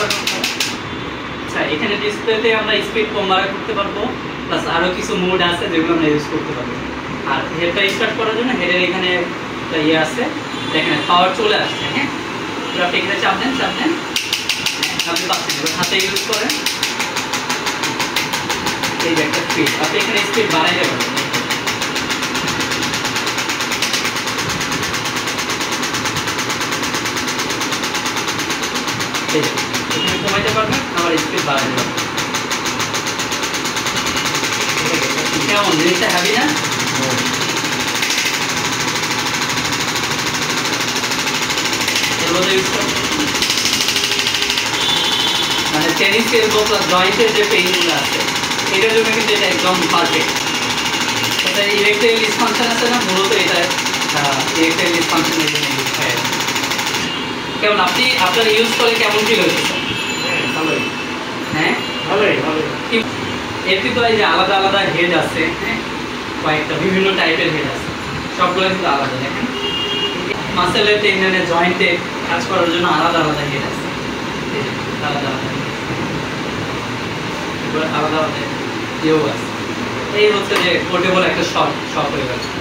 আচ্ছা এখানে ডিসপ্লেতে আমরা স্পিড কম বাড়া করতে পারব প্লাস আরও কিছু মোড আছে যেগুলো আমরা ইউজ করতে পারব। আর হেডটা স্টার্ট করার জন্য হেডের এখানে ইয়ে আছে দেখেন পাওয়ার চলে আসছে হ্যাঁ? আপনি এখানে চাপ দেন চাপ দেন। হ্যাঁ, আপনি পাচ্ছেন এবার হাতে ইউজ করেন। এই যে একটা স্পিড আপনি এখানে স্পিড বাড়াইতে পারবেন এই এখানে কমাইতে পারবেন আবার স্পিড বাড়াইতে পারবেন কেমন? জিনিসটা হ্যাভি না? মানে টেনিস এলবো প্লাস যে পেইনগুলো আছে, এটার জন্য কিন্তু এটা একদম পারফেক্ট এটা ইলেকট্রিক ডিসফাংশন আছে না? মূলত এটা ইলেকট্রিক ডিসফাংশনের জন্য ইউজ হয় কেমন? আপনি আপনার ইউজ করে কেমন ফিল হচ্ছে হ্যাঁ ভালোই। হ্যাঁ? ভালোই ভালোই। এর এই যে আলাদা আলাদা হেড আছে হ্যাঁ? কয়েকটা বিভিন্ন টাইপের হেড আছে। সবগুলো কিন্তু আলাদা দেখেন। মাসেলের টেন্ডনের জয়েন্টে কাজ করার জন্য আলাদা আলাদা হেড আছে। আলাদা আলাদা আলাদা আলাদা ইয়েও আছে। এই হচ্ছে যে পোর্টেবল একটা শপ শপ হয়ে গেছে।